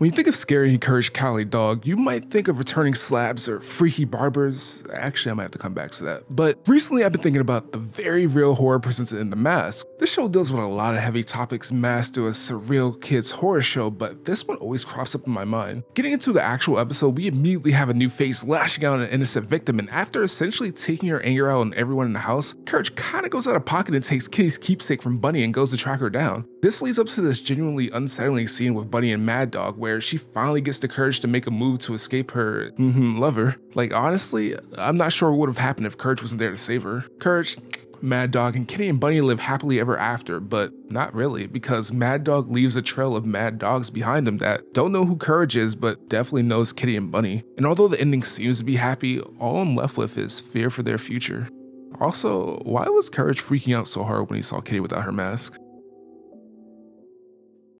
When you think of scary and courage cowardly dog, you might think of returning slabs or freaky barbers. Actually, I might have to come back to that. But recently, I've been thinking about the very real horror presented in The Mask. This show deals with a lot of heavy topics masked to a surreal kids horror show, but this one always crops up in my mind. Getting into the actual episode, we immediately have a new face lashing out at an innocent victim, and after essentially taking her anger out on everyone in the house, Courage kinda goes out of pocket and takes Kitty's keepsake from Bunny and goes to track her down. This leads up to this genuinely unsettling scene with Bunny and Mad Dog, where she finally gets the courage to make a move to escape her mm-hmm, lover. Like, honestly, I'm not sure what would have happened if Courage wasn't there to save her. Courage, Mad Dog, and Kitty and Bunny live happily ever after, but not really, because Mad Dog leaves a trail of mad dogs behind him that don't know who Courage is, but definitely knows Kitty and Bunny. And although the ending seems to be happy, all I'm left with is fear for their future. Also, why was Courage freaking out so hard when he saw Kitty without her mask?